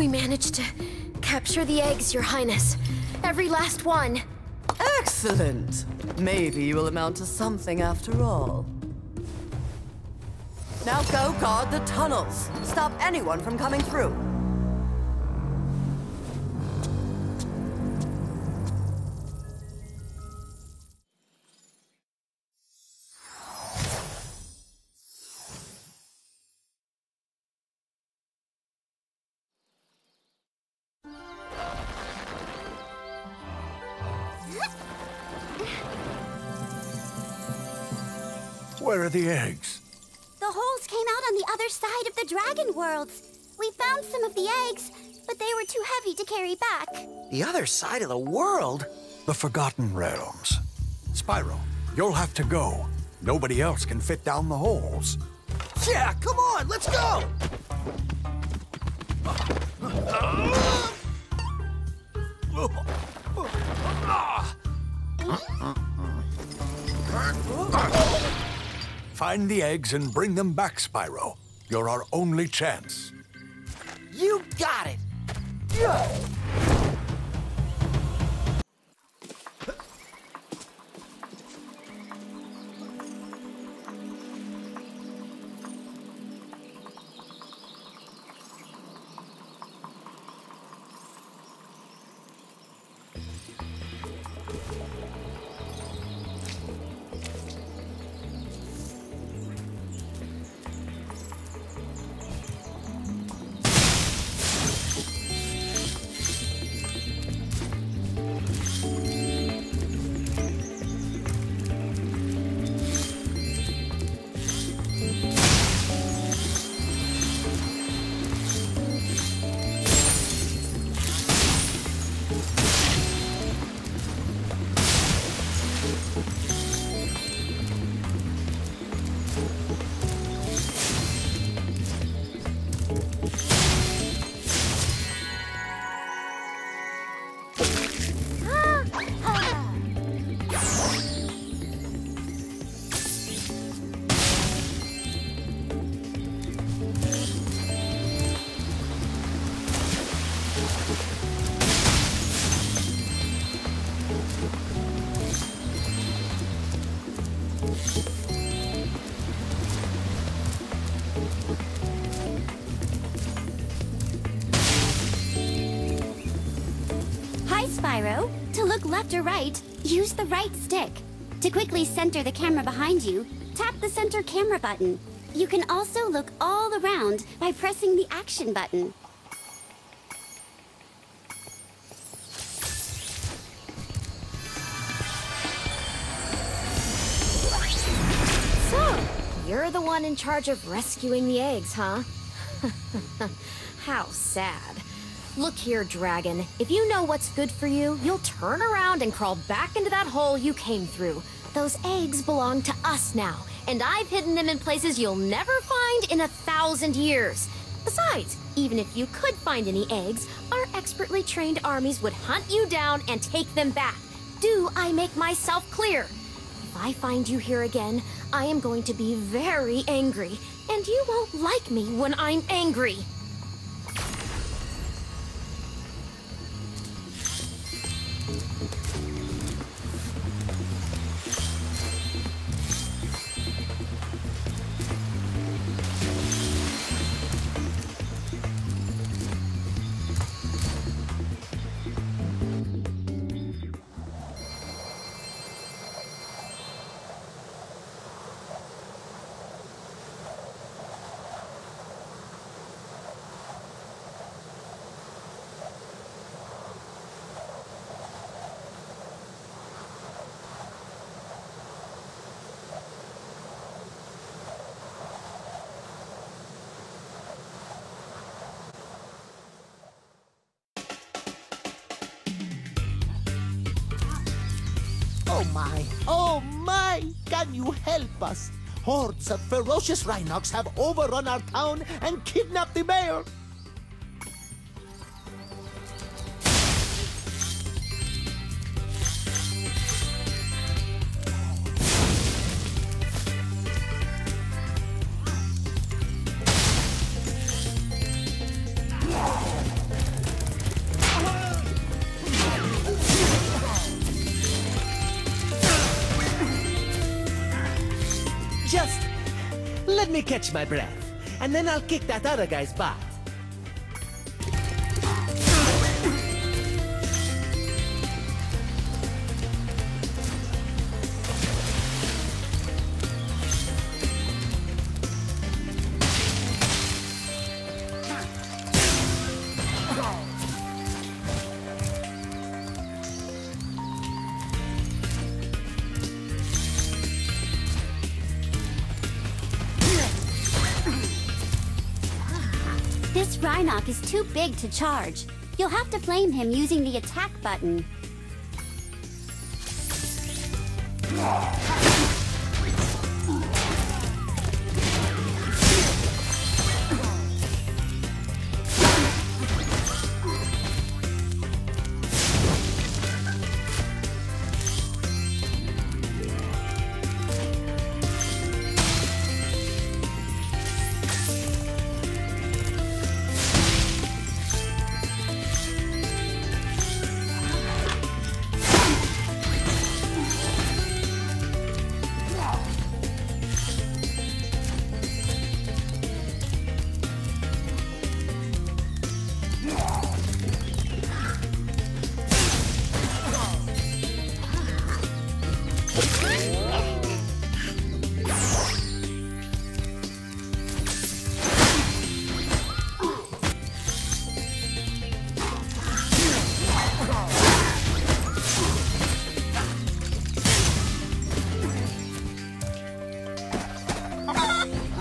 We managed to capture the eggs, Your Highness. Every last one. Excellent. Maybe you will amount to something after all. Now go guard the tunnels. Stop anyone from coming through. Where are the eggs? The holes came out on the other side of the dragon worlds. We found some of the eggs, but they were too heavy to carry back. The other side of the world? The Forgotten Realms. Spyro, you'll have to go. Nobody else can fit down the holes. Yeah, come on, let's go! Find the eggs and bring them back, Spyro. You're our only chance. You got it! Hi, left or right, use the right stick. To quickly center the camera behind you, tap the center camera button. You can also look all around by pressing the action button. So, you're the one in charge of rescuing the eggs, huh? How sad. Look here, Dragon. If you know what's good for you, you'll turn around and crawl back into that hole you came through. Those eggs belong to us now, and I've hidden them in places you'll never find in a thousand years. Besides, even if you could find any eggs, our expertly trained armies would hunt you down and take them back. Do I make myself clear? If I find you here again, I am going to be very angry, and you won't like me when I'm angry. Oh my, oh my, can you help us? Hordes of ferocious Rhynocs have overrun our town and kidnapped the mayor. Catch my breath, and then I'll kick that other guy's butt. This Rhynoc is too big to charge. You'll have to flame him using the attack button.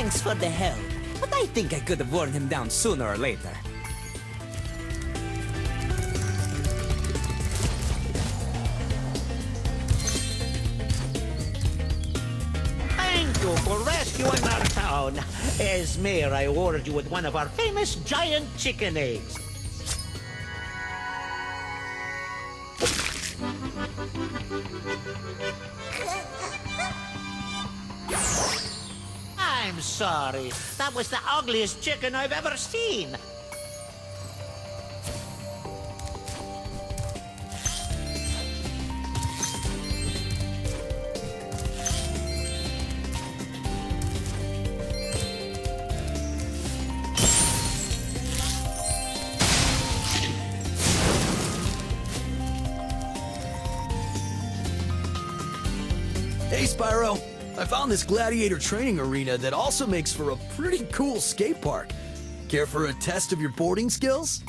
Thanks for the help, but I think I could have worn him down sooner or later. Thank you for rescuing our town. As mayor, I awarded you with one of our famous giant chicken eggs. Sorry. That was the ugliest chicken I've ever seen. Hey, Spyro. I found this gladiator training arena that also makes for a pretty cool skate park. Care for a test of your boarding skills?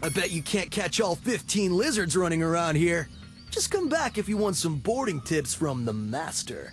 I bet you can't catch all 15 lizards running around here. Just come back if you want some boarding tips from the master.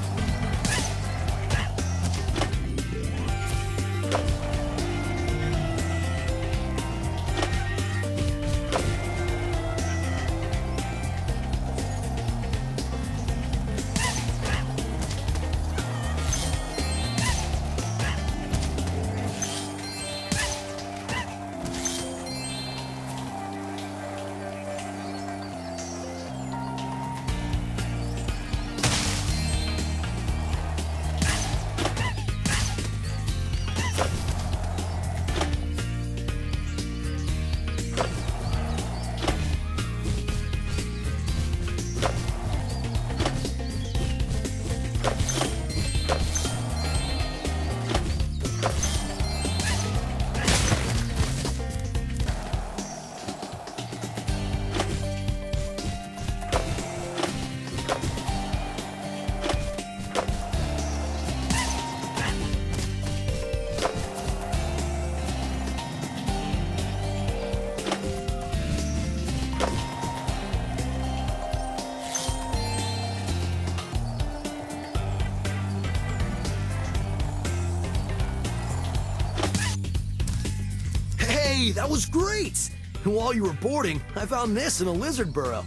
That was great! And while you were boarding, I found this in a lizard burrow.